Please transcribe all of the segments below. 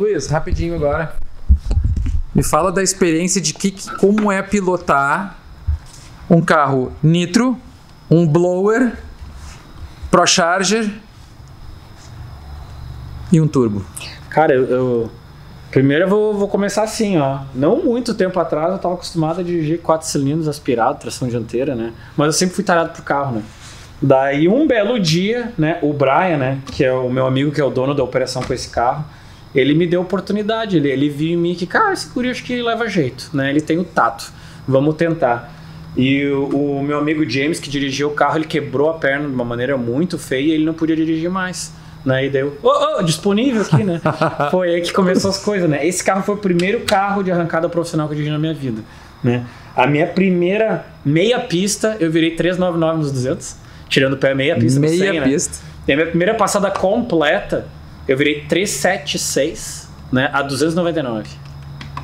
Luiz, rapidinho agora. Me fala da experiência de que, como é pilotar um carro nitro, um blower, ProCharger e um turbo. Cara, eu, eu- primeiro eu vou, vou começar assim, ó. Não muito tempo atrás eu tava acostumado a dirigir quatro cilindros aspirado, tração dianteira, né? Mas eu sempre fui tarado pro carro, né? Daí um belo dia, né, o Brian, né, que é o meu amigo que é o dono da operação com esse carro, ele me deu oportunidade, ele, ele viu em mim que, cara, esse guri acho que leva jeito, né? Ele tem o tato. Vamos tentar. E o, o meu amigo James, que dirigiu o carro, ele quebrou a perna de uma maneira muito feia e ele não podia dirigir mais. Né? E daí eu, ô, ô, disponível aqui, né? foi aí que começou as coisas, né? Esse carro foi o primeiro carro de arrancada profissional que eu dirigi na minha vida, né? A minha primeira meia pista, eu virei 399 nos 200, tirando o pé meia pista Meia 100, né? pista. E a minha primeira passada completa, eu virei 376, né? A 299.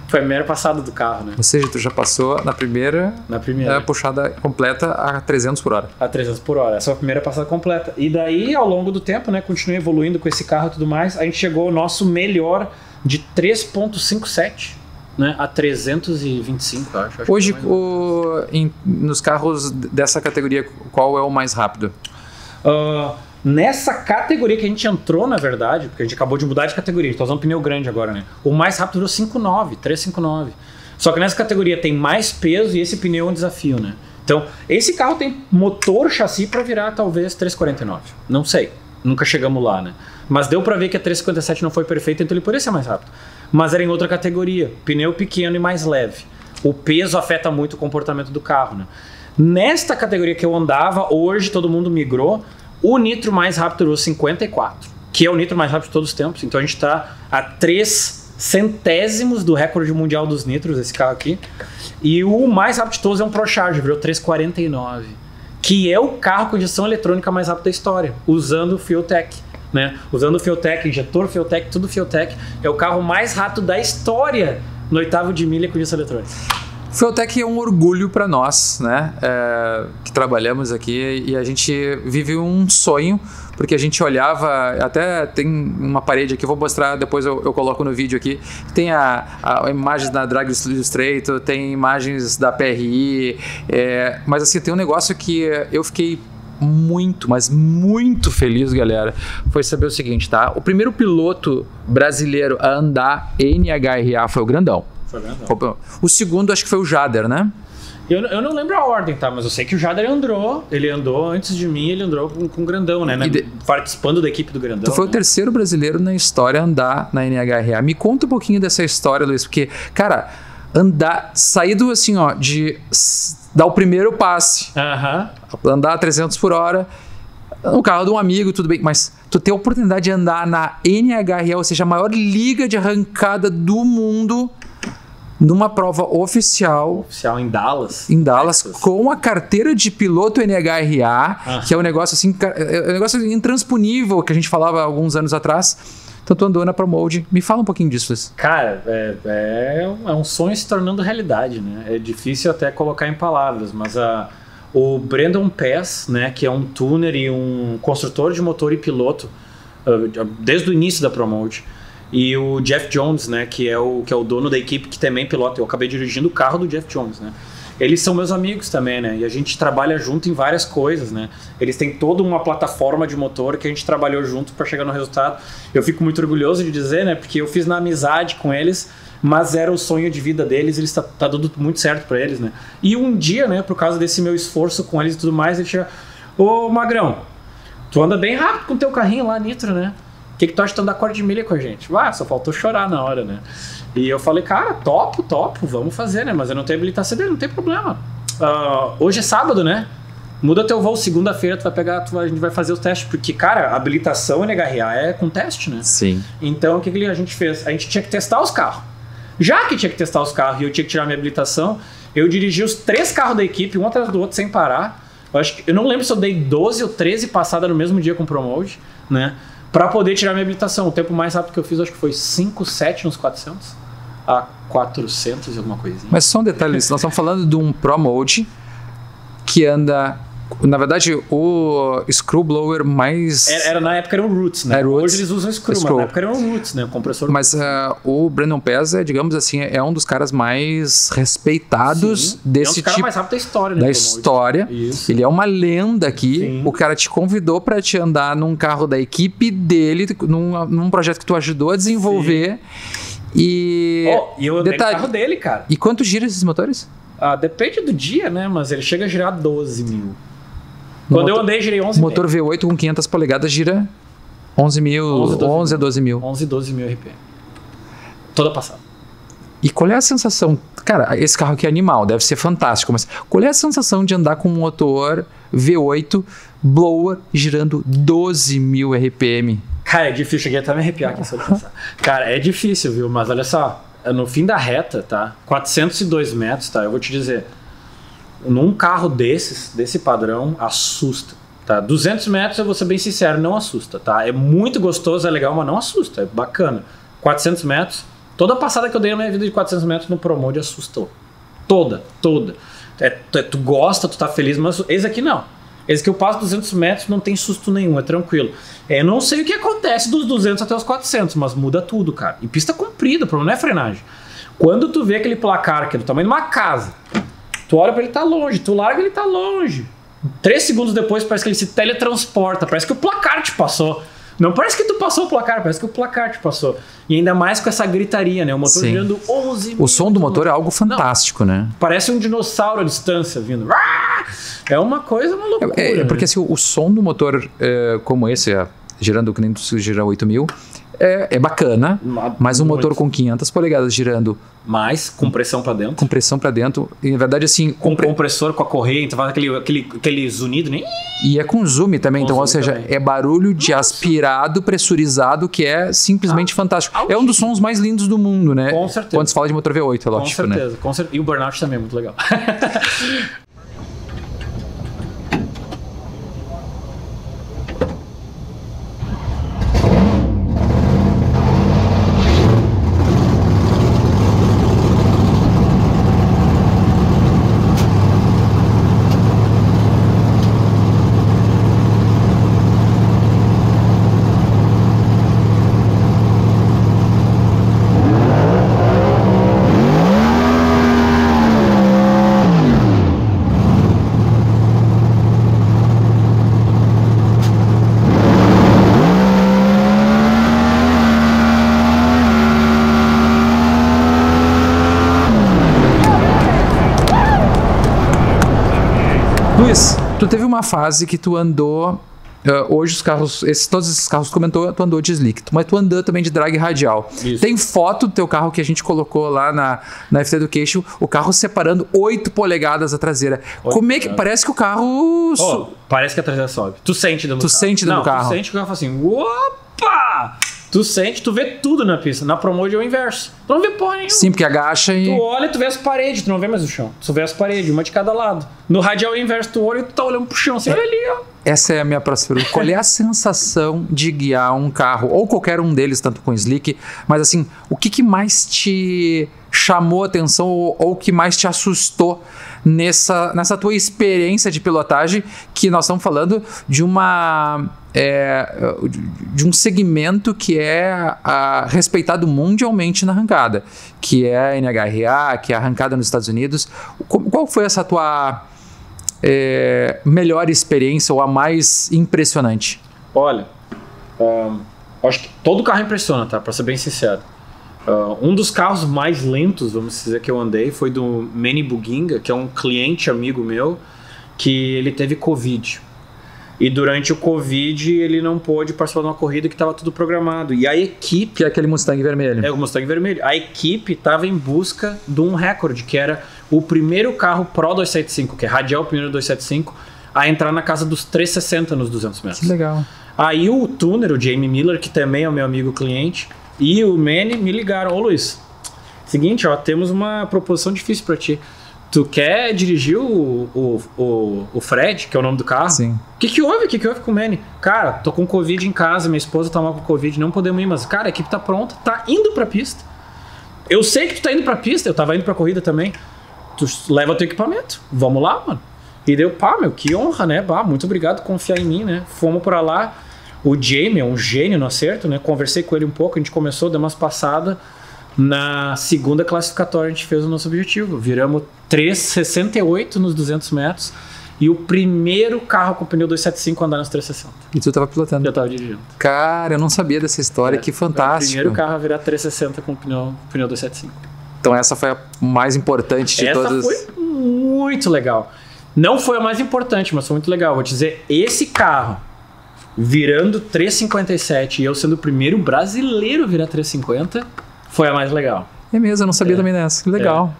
Foi a primeira passada do carro, né? Ou seja, tu já passou na primeira Na primeira. é, puxada completa a 300 por hora. a 300 por hora. Essa foi a primeira passada completa. E daí, ao longo do tempo, né, continuei evoluindo com esse carro e tudo mais, a gente chegou ao nosso melhor de 3.57, né, a 325, eu acho. Acho Hoje, mais- o- em- nos carros dessa categoria, qual é o mais rápido? Ah, nessa categoria que a gente entrou, na verdade, porque a gente acabou de mudar de categoria, a gente tá usando pneu grande agora, né? O mais rápido virou 5.9, 3.59. Só que nessa categoria tem mais peso e esse pneu é um desafio, né? Então, esse carro tem motor, chassi para virar talvez 349. Não sei. Nunca chegamos lá, né? Mas deu para ver que a 357 não foi perfeita, então ele poderia ser mais rápido. Mas era em outra categoria, pneu pequeno e mais leve. O peso afeta muito o comportamento do carro, né? Nesta categoria que eu andava, hoje todo mundo migrou. O nitro mais rápido durou 54, que é o nitro mais rápido de todos os tempos. Então a gente está a 3 centésimos do recorde mundial dos nitros, esse carro aqui. E o mais rápido de todos é um ProCharger, virou 349, que é o carro com injeção eletrônica mais rápido da história, usando o Fueltech. Né? Usando o Fueltech, injetor Fueltech, tudo Fueltech, é o carro mais rápido da história no oitavo de milha com injeção eletrônica. Fueltech é um orgulho para nós, né? é, que trabalhamos aqui e a gente vive um sonho, porque a gente olhava, até tem uma parede aqui, vou mostrar, depois eu, eu coloco no vídeo aqui. Tem a, a imagens da Drag Illustrator, tem imagens da PRI, é, mas assim, tem um negócio que eu fiquei muito, mas muito feliz, galera, foi saber o seguinte, tá? O primeiro piloto brasileiro a andar NHRA foi o Grandão. Foi grandão. O segundo acho que foi o Jader, né? Eu, eu não lembro a ordem, tá? Mas eu sei que o Jader andou. Ele andou antes de mim, ele andou com, com o Grandão, né? De- Participando da equipe do Grandão. Tu foi o né? terceiro brasileiro na história a andar na NHRA. Me conta um pouquinho dessa história, Luiz, porque, cara, andar, sair do assim, ó, de dar o primeiro passe, Aham. andar a 300 por hora, no carro de um amigo, tudo bem, mas tu ter a oportunidade de andar na NHRA, ou seja, a maior liga de arrancada do mundo, numa prova oficial Oficial em Dallas. em Dallas Texas. com a carteira de piloto NHRA, Ah. que é um negócio assim, ca- é um negócio intransponível que a gente falava alguns anos atrás. Então tu andou na Promode. Me fala um pouquinho disso. Cara, é, é, um- é um sonho se tornando realidade, né? É difícil até colocar em palavras, mas a, o Brandon Pass, né, que é um tuner e um construtor de motor e piloto, ah, desde o início da Promote, e o Jeff Jones, né, que é o, que é o dono da equipe que também pilota. Eu acabei dirigindo o carro do Jeff Jones, né? Eles são meus amigos também, né? E a gente trabalha junto em várias coisas, né? Eles têm toda uma plataforma de motor que a gente trabalhou junto para chegar no resultado. Eu fico muito orgulhoso de dizer, né? Porque eu fiz na amizade com eles, mas era o sonho de vida deles, eles tá, tá dando muito certo para eles, né? E um dia, né, por causa desse meu esforço com eles e tudo mais, ele chega, ô Magrão, tu anda bem rápido com teu carrinho lá, Nitro, né? O que, que tu acha de andar quarto de milha com a gente? Ah, só faltou chorar na hora, né? E eu falei, cara, topo, topo, vamos fazer, né? Mas eu não tenho habilitação dele, não tem problema. Ah, hoje é sábado, né? Muda teu voo, segunda-feira tu vai pegar, tu vai- a gente vai fazer os testes, porque, cara, habilitação NHRA é com teste, né? Sim. Então, o que, que a gente fez? A gente tinha que testar os carros. Já que tinha que testar os carros e eu tinha que tirar minha habilitação, eu dirigi os três carros da equipe, um atrás do outro, sem parar. Eu, acho que, eu não lembro se eu dei 12 ou 13 passadas no mesmo dia com o Promode, né? Pra poder tirar minha habilitação. O tempo mais rápido que eu fiz, acho que foi 5, 7 nos 400. A 400 e alguma coisinha. Mas só um detalhe. Nós estamos falando de um Pro Mode que anda Na verdade, o screw blower mais. Era, era na época era o Roots, né? Era Roots, Hoje eles usam screw, screw. mas na época era o Roots, né? O compressor Mas uh, o Brandon Pez é, digamos assim, é um dos caras mais respeitados Sim. desse é um dos caras tipo mais rápido da história, né? da história. Isso. Ele é uma lenda aqui. Sim. O cara te convidou pra te andar num carro da equipe dele, num, num projeto que tu ajudou a desenvolver. E. Oh, e eu andei detalhe- no carro dele, cara. E quanto gira esses motores? Ah, depende do dia, né? Mas ele chega a girar 12 mil. Quando eu motor- andei, girei 11 Motor V8 com 500 polegadas gira 11 mil, 11, 12 11 a 12 mil. 11, 12 mil RPM. Toda passada. E qual é a sensação? Cara, esse carro aqui é animal, deve ser fantástico, mas qual é a sensação de andar com um motor V8 blower girando 12 mil RPM? Cara, é difícil. Cheguei até a me arrepiar aqui só de pensar. Cara, é difícil, viu? Mas olha só. No fim da reta, tá? 402 metros, tá? Eu vou te dizer. Num carro desses, desse padrão, assusta. Tá? 200 metros, eu vou ser bem sincero, não assusta, tá? É muito gostoso, é legal, mas não assusta. É bacana. 400 metros. Toda a passada que eu dei na minha vida de 400 metros no Promode assustou. Toda, toda. É, tu, tu gosta, tu tá feliz, mas esse aqui não. Esse que eu passo 200 metros não tem susto nenhum, é tranquilo. É, eu não sei o que acontece dos 200 até os 400, mas muda tudo, cara. E pista comprida, o problema não é frenagem. Quando tu vê aquele placar que é do tamanho de uma casa, tu olha pra ele tá longe, tu larga ele tá longe. Três segundos depois parece que ele se teletransporta, parece que o placar te passou. Não parece que tu passou o placar, parece que o placar te passou. E ainda mais com essa gritaria, né? O motor Sim. girando 11 O som do motor é algo fantástico, né? Parece um dinossauro à distância vindo. É uma coisa, uma loucura. É, é, porque né? assim, o, o som do motor é, como esse, é, girando que nem tu gira 8 mil, é, é bacana, mas um Muito. motor com 500 polegadas girando Mais, com pressão pra dentro. com pressão pra dentro, e na verdade assim, Com com pre- compressor, com a correia, então faz aquele, aquele, aquele zunido, né? e é com zoom também, Com então, ou zoom seja, também. é barulho de aspirado pressurizado que é simplesmente fantástico. altíssimo. É um dos sons mais lindos do mundo, né? Com certeza. Quando se fala de motor V8, é Com lógico, né? certeza, com certeza. E o burnout também é muito legal. Luiz, tu teve uma fase que tu andou. eh, hoje os carros, esses, todos esses carros que tu comentou, tu andou de slick, mas tu andou também de drag radial. Isso. Tem foto do teu carro que a gente colocou lá na, na FT Education, o carro separando 8 polegadas a traseira. Como é que parece que o carro Ó, parece que a traseira sobe. Tu sente dentro Tu do carro. sente dentro Não, do carro. Tu sente que o carro faz assim, opa! Tu sente, tu vê tudo na pista. Na Promode é o inverso. Tu não vê porra nenhuma. Sim, porque agacha e. Tu olha e tu vê as paredes, tu não vê mais o chão. Tu vê as paredes, uma de cada lado. No radial é o inverso, tu olha e tu tá olhando pro chão. Assim, olha ali, ó. Essa é a minha próxima pergunta. Qual é a sensação de guiar um carro, ou qualquer um deles, tanto com slick, mas assim, o que, que mais te chamou a atenção ou, ou o que mais te assustou nessa, nessa tua experiência de pilotagem, que nós estamos falando de uma. É, de um segmento que é ah, respeitado mundialmente na arrancada, que é a NHRA, que é a arrancada nos Estados Unidos. Qual foi essa tua é, melhor experiência ou a mais impressionante? Olha, ahn, acho que todo carro impressiona, tá? Pra ser bem sincero. Ah, um dos carros mais lentos, vamos dizer, que eu andei foi do Manny Buginga, que é um cliente amigo meu, que ele teve Covid. E durante o Covid ele não pôde participar de uma corrida que estava tudo programado. E a equipe Que é aquele Mustang vermelho. é o Mustang vermelho. A equipe estava em busca de um recorde, que era o primeiro carro Pro 275, que é radial primeiro 275, a entrar na casa dos 360 nos 200 metros. Que legal. Aí o tuner, o Jamie Miller, que também é o meu amigo cliente, e o Manny me ligaram. Ô Luiz, seguinte, ó, temos uma proposição difícil pra ti. Tu quer dirigir o, o, o, o Fred, que é o nome do carro? Sim. O que, que houve? O que, que houve com o Manny? Cara, tô com Covid em casa, minha esposa tá mal com Covid, não podemos ir, mas, cara, a equipe tá pronta, tá indo pra pista. Eu sei que tu tá indo pra pista, eu tava indo pra corrida também. Tu leva teu equipamento, vamos lá, mano. E deu, pá, meu, que honra, né? Bah, muito obrigado por confiar em mim, né? Fomos pra lá. O Jamie é um gênio no acerto, né? Conversei com ele um pouco, a gente começou, deu umas passadas. Na segunda classificatória a gente fez o nosso objetivo. Viramos 3,68 nos 200 metros. E o primeiro carro com pneu 275 a andar nos 360. E tu tava pilotando. Eu tava dirigindo. Cara, eu não sabia dessa história, É, que Foi fantástico. O primeiro carro a virar 360 com pneu, pneu 275. Então essa foi a mais importante de Essa todas. foi muito legal. Não foi a mais importante, mas foi muito legal. Vou te dizer, esse carro virando 357 e eu sendo o primeiro brasileiro a virar 350 foi a mais legal. É mesmo, eu não sabia É. também dessa. Que legal.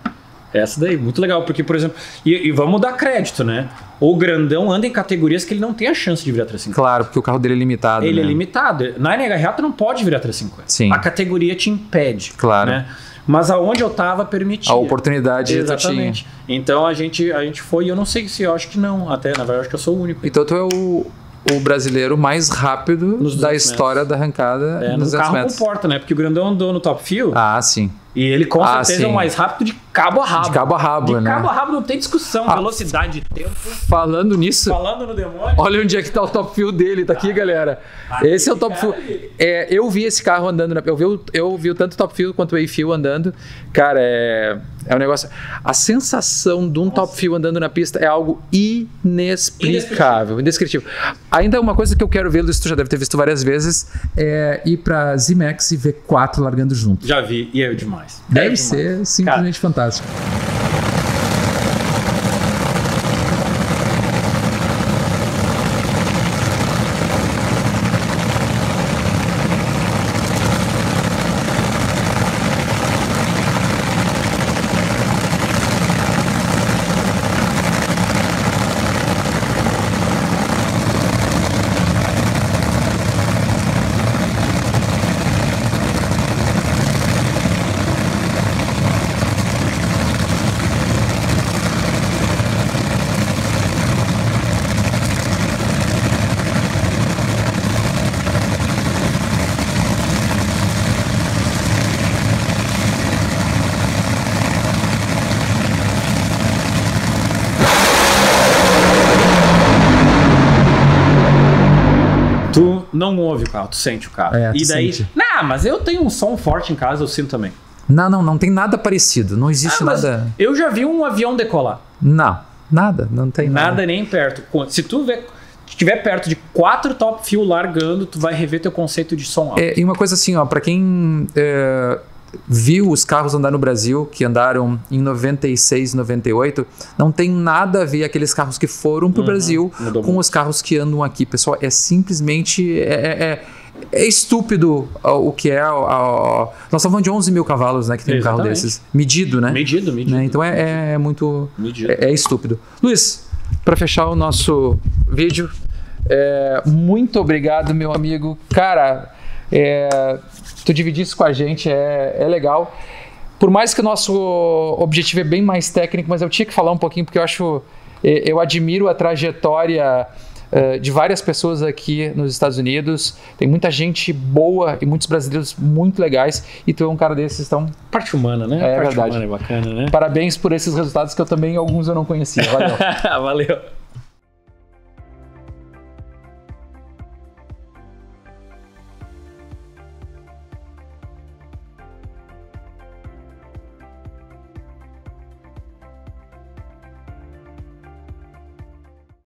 Essa daí, muito legal, porque, por exemplo, e, e vamos dar crédito, né? O grandão anda em categorias que ele não tem a chance de virar 350. Claro, porque o carro dele é limitado. Ele né? é limitado. Na NHRA tu não pode virar 350. Sim. A categoria te impede. Claro. Né? Mas aonde eu tava permitia. A oportunidade. Exatamente. Então a gente, a gente foi, e eu não sei se eu acho que não, até na verdade acho que eu sou o único. Então tu é o, o brasileiro mais rápido Nos 200 da história da arrancada É, no nos 200 carro metros. comporta, né? Porque o grandão andou no top fuel Ah, sim. e ele com Ah, certeza é o mais rápido de cabo a rabo. De cabo a rabo, De né? cabo a rabo não tem discussão. Ah. Velocidade, tempo. Falando nisso, Falando no demônio. olha onde é que tá o top fuel dele, tá aqui, galera. Esse é o top fuel. É, eu vi esse carro andando, na, eu vi, o- eu vi tanto o top fuel quanto o A-fuel andando. Cara, é, é um negócio. A sensação de um top fuel andando na pista é algo inexplicável, indescritível. Ainda uma coisa que eu quero ver, Luiz, tu já deve ter visto várias vezes, é ir pra Z-Max e V4 largando junto. Já vi, e é demais. É Deve demais. ser simplesmente fantástico. Tu não ouve o carro, tu sente o carro. É, e daí. sente. Não, mas eu tenho um som forte em casa, eu sinto também. Não, não, não tem nada parecido. Não existe Ah, nada. Eu já vi um avião decolar. Não, nada, não tem nada. Nada nem perto. Se tu ver, estiver perto de quatro top fuel largando, tu vai rever teu conceito de som alto. É, e uma coisa assim, ó, para quem é, viu os carros andar no Brasil, que andaram em 96, 98, não tem nada a ver aqueles carros que foram pro Brasil Uhum. mudou com muito. os carros que andam aqui, pessoal. É simplesmente é, é- é- é estúpido o que é. ó, ó, nós estamos falando de 11 mil cavalos, né, que tem um carro Exatamente. desses, medido, né? Medido, medido. Né? Então é, é muito é, é estúpido. Luiz, para fechar o nosso vídeo, é, muito obrigado, meu amigo. Cara, é, tu dividir isso com a gente é, é legal. Por mais que o nosso objetivo é bem mais técnico, mas eu tinha que falar um pouquinho porque eu acho, eu admiro a trajetória é, de várias pessoas aqui nos Estados Unidos. Tem muita gente boa e muitos brasileiros muito legais. E tu é um cara desses, então Parte humana, né? É Parte verdade. humana é bacana, né? parabéns por esses resultados que eu também alguns eu não conhecia. Valeu. Valeu.